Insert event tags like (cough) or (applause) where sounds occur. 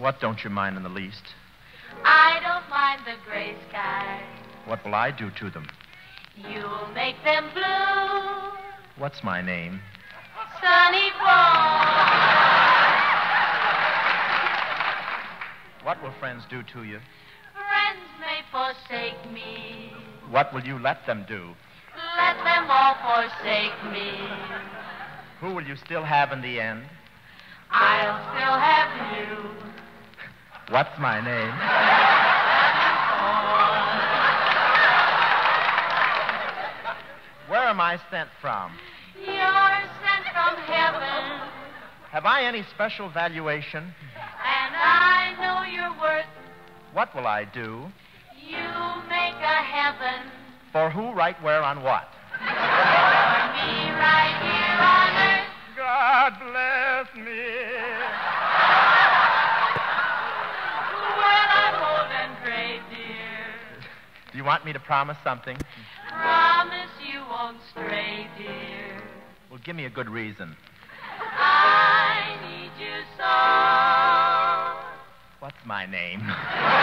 What don't you mind in the least? I don't mind the gray skies. What will I do to them? You'll make them blue. What's my name? Sonny Boy. What will friends do to you? Friends may forsake me. What will you let them do? Let them all forsake me. Who will you still have in the end? What's my name? Where am I sent from? You're sent from heaven, Have I any special valuation? and I know your worth. What will I do? You make a heaven For who, right, where, on what? Want me to promise something? Promise you won't stray, dear. Well, give me a good reason. I need you so. What's my name? (laughs)